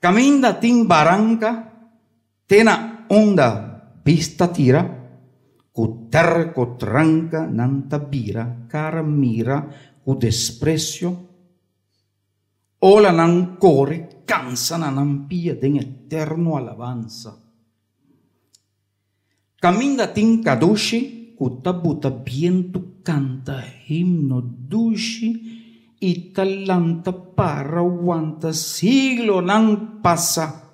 Caminda tin barranca, tena onda vista tira, cu terco tranca nanta bira, cara mira, cu desprecio, ola nan core, cansa nan pia den eterno alabanza. Caminda tin kadushi, cu tabuta viento canta himno dushi, y talanta para aguanta siglo nan pasa.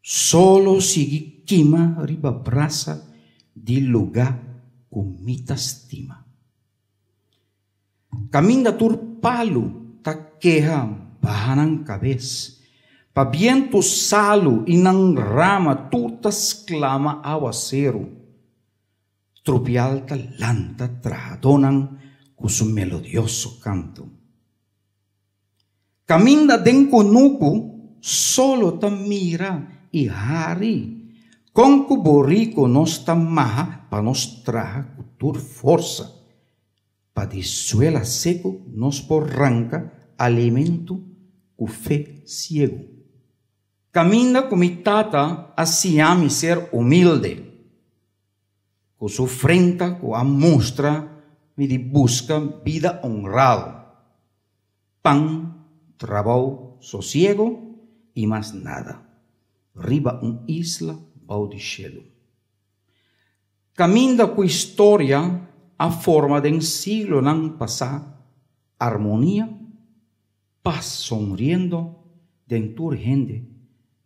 Solo sigue quima riba brasa di lugar con mita estima caminda tur palo ta queja bajanan cabeza pa viento salo y nan rama turta exclama aguacero tropialta lanta tradonan con su melodioso canto Caminda den conuco, solo ta mira y hari. Con borico nos ta maha pa nos traja cultur força. Pa de suela seco nos porranca alimento cu fe ciego. Caminda con mi tata a mi ser humilde. Con su frente con a mostra me de busca vida honrado. Pan trabajo, sosiego y más nada. Riba un isla cielo. Caminda con historia a forma de un siglo nan pasado, armonía, paz sonriendo dentro gente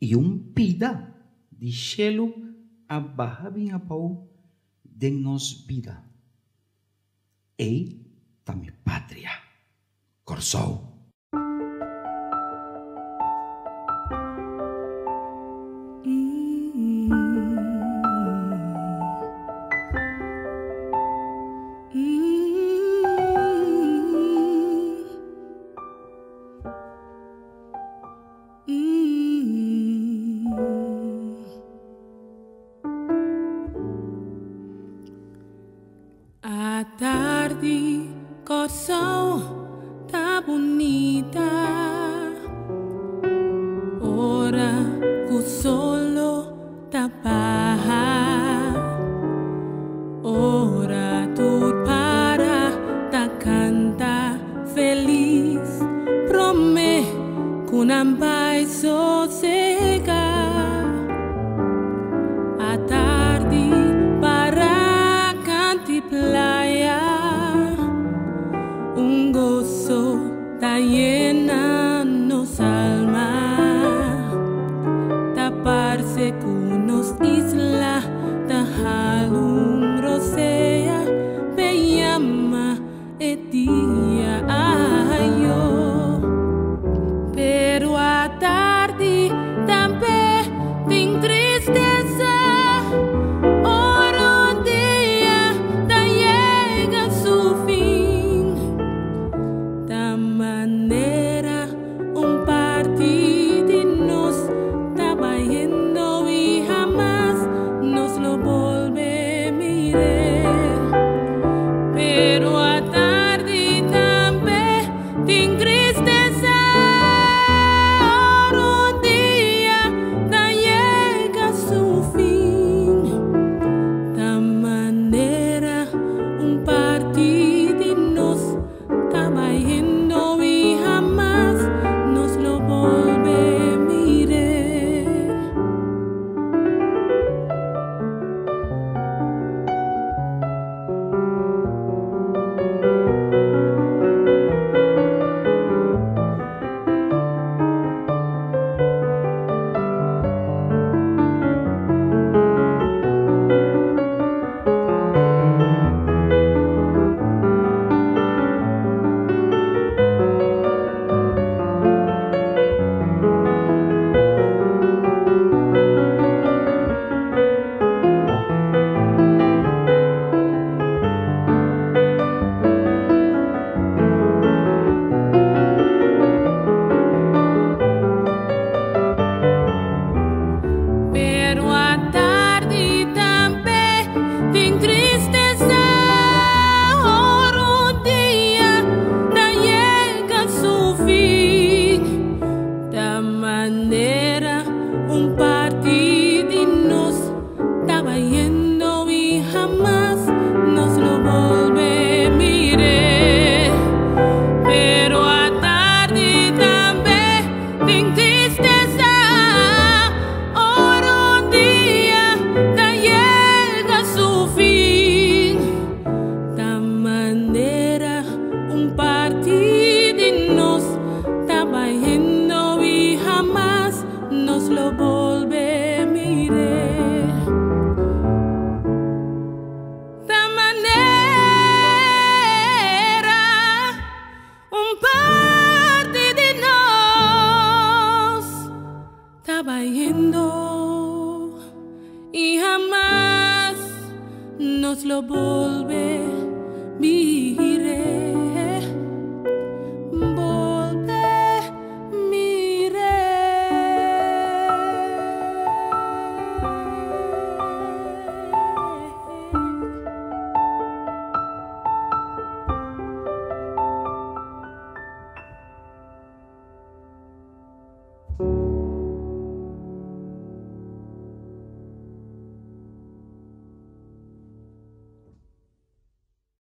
y un pida de cielo a baja bien a pau de nos vida. E mi patria. Corsou. กอดเศร้าตาบุญนีตา nos lo volverá